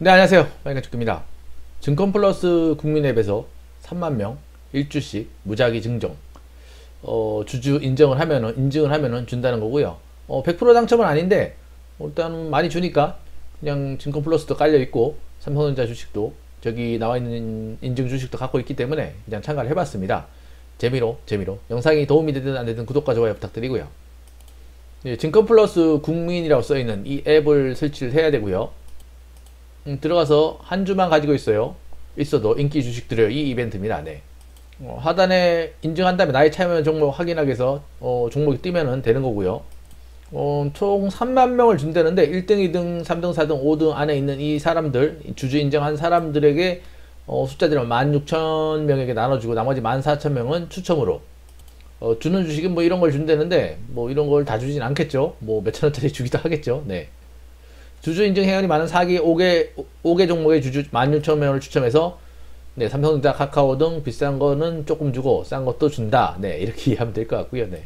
네 안녕하세요. 빨간축구입니다. 증권플러스 국민앱에서 3만명 1주씩 무작위 증정. 어, 주주 인정을 하면은 인증을 하면은 준다는 거고요. 어, 100% 당첨은 아닌데 일단 많이 주니까 그냥 증권플러스도 깔려있고 삼성전자 주식도 저기 나와있는 인증 주식도 갖고 있기 때문에 그냥 참가를 해봤습니다. 재미로 재미로. 영상이 도움이 되든 안되든 구독과 좋아요 부탁드리고요. 예, 증권플러스 국민이라고 써있는 이 앱을 설치를 해야 되고요 음, 들어가서 한 주만 가지고 있어요. 있어도 인기 주식 들어요. 이 이벤트입니다. 네. 어, 하단에 인증한 다음에 나의 참여 종목 확인하기 위해서 어, 종목이 뜨면 되는 거고요. 어, 총 3만 명을 준다는데 1등, 2등, 3등, 4등, 5등 안에 있는 이 사람들, 주주 인정한 사람들에게 어, 숫자들을 16,000명에게 나눠주고 나머지 14,000명은 추첨으로 어, 주는 주식은 뭐 이런 걸 준다는데 뭐 이런 걸 다 주진 않겠죠. 뭐 몇천 원짜리 주기도 하겠죠. 네. 주주 인증 회원이 많은 4개, 5개, 5개 종목의 주주 16,000명을 추첨해서 네, 삼성전자, 카카오 등 비싼 거는 조금 주고 싼 것도 준다. 네, 이렇게 이해하면 될 것 같고요. 네.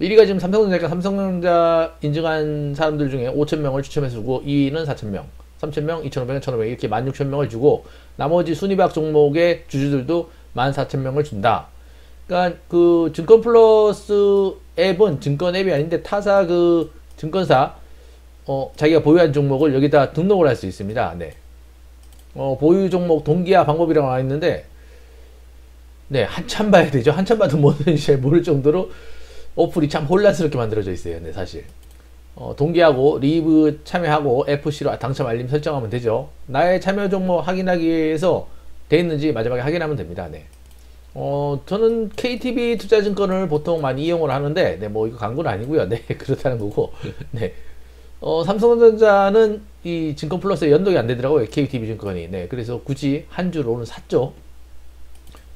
1위가 지금 삼성전자니까 삼성전자 인증한 사람들 중에 5,000명을 추첨해서 주고 2위는 4,000명, 3,000명, 2,500명, 1,500명 이렇게 16,000명을 주고 나머지 순위박 종목의 주주들도 14,000명을 준다. 그러니까 그 증권 플러스 앱은 증권 앱이 아닌데 타사 그 증권사 어, 자기가 보유한 종목을 여기다 등록을 할 수 있습니다. 네. 어, 보유 종목 동기화 방법이라고 나와 있는데, 네, 한참 봐야 되죠. 한참 봐도 뭐든지 잘 모를 정도로 어플이 참 혼란스럽게 만들어져 있어요. 네, 사실. 어, 동기하고 리브 참여하고 FC로 당첨 알림 설정하면 되죠. 나의 참여 종목 확인하기 위해서 돼 있는지 마지막에 확인하면 됩니다. 네. 어, 저는 KTB 투자증권을 보통 많이 이용을 하는데, 네, 뭐 이거 광고는 아니고요. 네, 그렇다는 거고. 네. 어, 삼성전자는 이 증권 플러스에 연동이 안 되더라고요. KTB 증권이. 네. 그래서 굳이 한 주로 오늘 샀죠.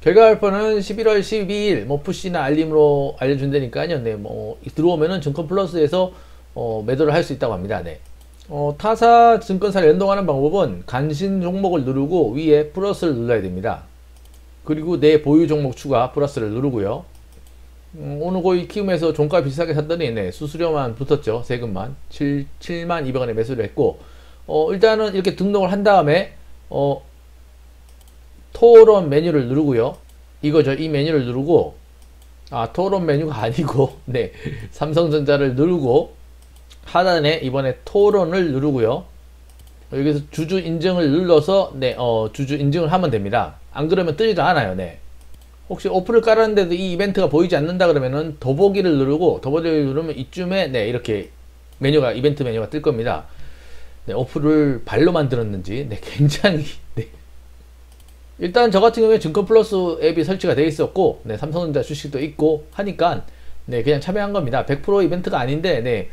결과 발표는 11월 12일 뭐 푸시나 알림으로 알려준다니까요. 네. 뭐 들어오면은 증권 플러스에서 어, 매도를 할 수 있다고 합니다. 네. 어, 타사 증권사를 연동하는 방법은 간신 종목을 누르고 위에 플러스를 눌러야 됩니다. 그리고 내 보유 종목 추가 플러스를 누르고요. 음, 오늘 거의 키움에서 종가 비싸게 샀더니 네, 수수료만 붙었죠. 세금만 7, 7만 200원에 매수를 했고 어, 일단은 이렇게 등록을 한 다음에 어, 토론 메뉴를 누르고요. 이거죠. 이 메뉴를 누르고 아 토론 메뉴가 아니고 네 삼성전자를 누르고 하단에 이번에 토론을 누르고요. 여기서 주주 인증을 눌러서 네 어, 주주 인증을 하면 됩니다. 안 그러면 뜨지도 않아요. 네. 혹시 어플을 깔았는데도 이 이벤트가 보이지 않는다 그러면은 더보기를 누르고 더보기를 누르면 이쯤에 네 이렇게 메뉴가 이벤트 메뉴가 뜰 겁니다. 네, 어플을 발로 만들었는지 네, 굉장히 네. 일단 저 같은 경우에 증권 플러스 앱이 설치가 되어 있었고 네, 삼성전자 주식도 있고 하니까 네, 그냥 참여한 겁니다. 100% 이벤트가 아닌데 네,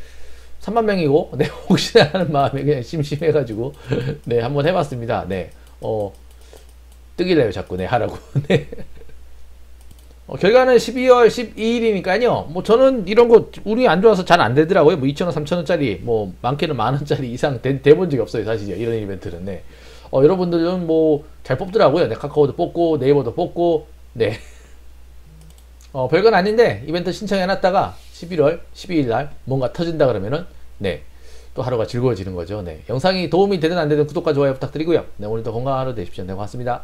3만 명이고 네, 혹시나 하는 마음에 그냥 심심해 가지고 네, 한번 해봤습니다. 네, 어, 뜨길래요 자꾸 네 하라고 네. 어, 결과는 12월 12일이니까요. 뭐 저는 이런 거 운이 안 좋아서 잘 안 되더라고요. 뭐 2,000원, 3,000원짜리 뭐 많게는 만 원짜리 이상 돼, 본 적이 없어요. 사실 이런 이벤트는. 네. 어, 여러분들은 뭐 잘 뽑더라고요. 네, 카카오도 뽑고 네이버도 뽑고 네. 어, 별건 아닌데 이벤트 신청해 놨다가 11월 12일 날 뭔가 터진다 그러면은 네. 또 하루가 즐거워지는 거죠. 네. 영상이 도움이 되든 안 되든 구독과 좋아요 부탁드리고요. 네, 오늘도 건강한 하루 되십시오. 네, 고맙습니다.